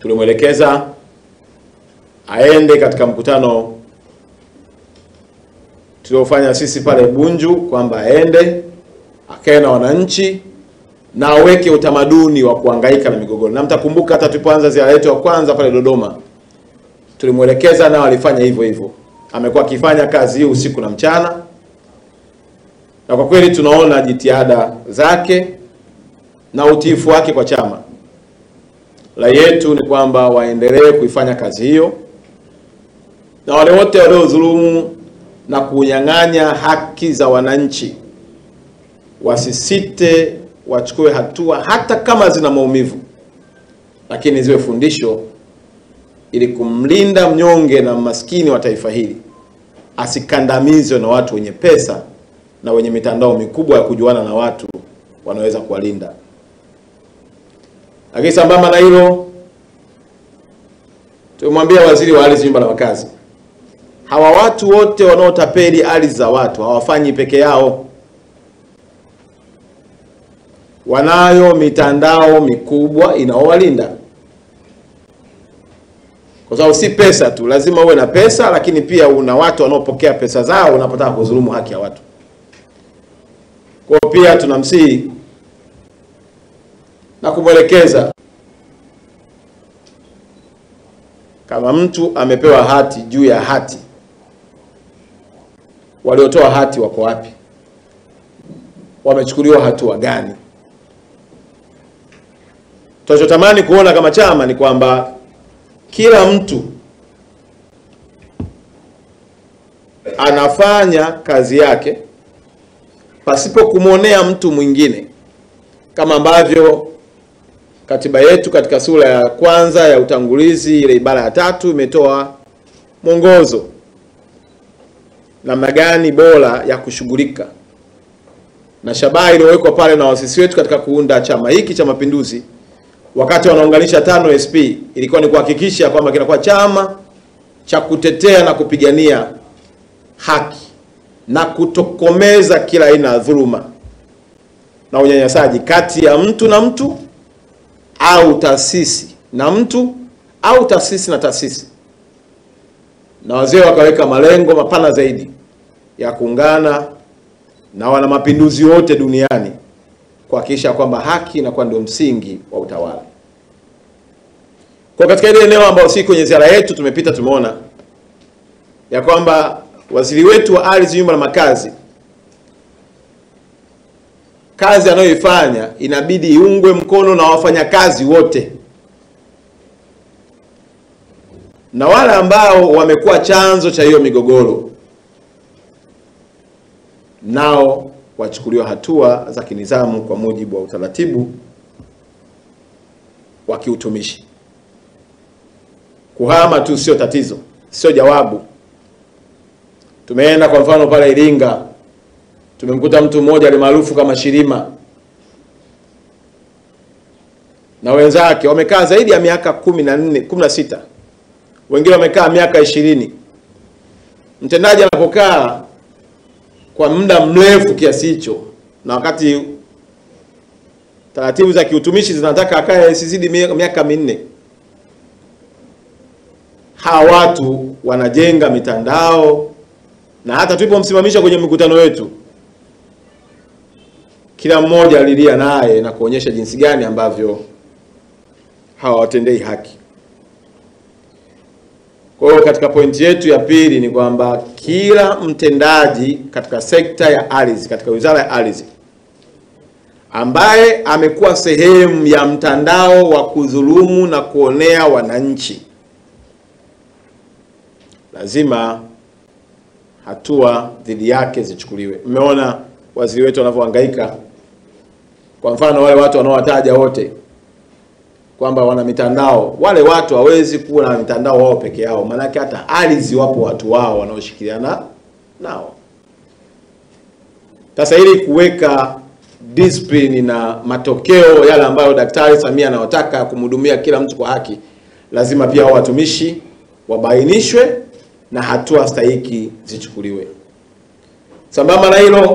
tulimwelekeza aende katika mkutano tuliofanya sisi pale Bunju, kwamba aende akae na wananchi na aweke utamaduni wa kuhangaika na migogoro. Na mtakumbuka hata tulipoanza ziara yetu ya kwanza pale Dodoma, tulimwelekeza nao alifanya hivyo hivyo. Amekuwa akifanya kazi hii usiku na mchana, na kwa kweli tunaona jitihada zake na utiifu wake kwa chama. La yetu ni kwamba waendelee kuifanya kazi hiyo, na wale wote waliodhulumu na kunyang'anya haki za wananchi wasisite, wachukue hatua hata kama zina maumivu, lakini ziwe fundisho ili kumlinda mnyonge na maskini wa taifa hili asikandamizwe na watu wenye pesa na wenye mitandao mikubwa ya kujuana na watu wanaweza kuwalinda. Lakini sambamba na hilo, tumemwambia waziri wa ardhi, nyumba na makazi, hawa watu wote wanaotapeli ardhi za watu hawafanyi peke yao, wanayo mitandao mikubwa inaowalinda. Kwa sababu si pesa tu, lazima uwe na pesa, lakini pia una watu wanaopokea pesa zao unapotaka kudhulumu haki ya watu. Kwa pia tunamsihi na kumwelekeza kama mtu amepewa hati juu ya hati, waliotoa hati wako wapi? Wamechukuliwa hatua gani? Tunachotamani kuona kama chama ni kwamba kila mtu anafanya kazi yake pasipo kumwonea mtu mwingine, kama ambavyo katiba yetu katika sura ya kwanza ya utangulizi, ile ibara ya tatu imetoa mwongozo. Namna gani bora ya kushughulika. Na shabaha iliyowekwa pale na wasisi wetu katika kuunda chama hiki cha Mapinduzi wakati wanaunganisha tano SP ilikuwa ni kuhakikisha kwamba kinakuwa chama cha kutetea na kupigania haki na kutokomeza kila aina ya dhuluma na unyanyasaji kati ya mtu na mtu au taasisi na mtu au taasisi na taasisi. Na wazee wakaweka malengo mapana zaidi ya kuungana na wana mapinduzi wote duniani kuhakikisha kwamba haki inakuwa ndio msingi wa utawala. Kwa katika ile eneo ambayo si kwenye ziara yetu tumepita, tumeona ya kwamba waziri wetu wa ardhi, nyumba na makazi, kazi anayoifanya inabidi iungwe mkono na wafanyakazi wote na wale ambao wamekuwa chanzo cha hiyo migogoro, nao wachukuliwa hatua za kinizamu kwa mujibu wa utaratibu wa kiutumishi. Kuhama tu sio tatizo, sio jawabu. Tumeenda kwa mfano pale Iringa, tumemkuta mtu mmoja alimaarufu kama Shirima na wenzake wamekaa zaidi ya miaka kumi na nne kumi na sita wengine wamekaa miaka ishirini. Mtendaji anapokaa kwa muda mrefu kiasi hicho, na wakati taratibu za kiutumishi zinataka akae isizidi miaka minne, hawa watu wanajenga mitandao, na hata tulipomsimamisha kwenye mikutano yetu, kila mmoja alilia naye na kuonyesha jinsi gani ambavyo hawawatendei haki. Kwa hiyo katika pointi yetu ya pili ni kwamba kila mtendaji katika sekta ya ardhi, katika wizara ya ardhi, ambaye amekuwa sehemu ya mtandao wa kudhulumu na kuonea wananchi, lazima hatua dhidi yake zichukuliwe. Mmeona waziri wetu wanavyohangaika. Kwa mfano wale watu wanaowataja wote kwamba wana mitandao, wale watu hawezi kuwa na mitandao wao peke yao, maanake hata ardhi wapo watu wao wanaoshikiliana nao. Sasa ili kuweka discipline na matokeo yale ambayo Daktari Samia anayotaka kumhudumia kila mtu kwa haki, lazima pia hao watumishi wabainishwe na hatua stahiki zichukuliwe. Sambamba na hilo